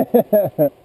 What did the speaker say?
Ha ha ha ha.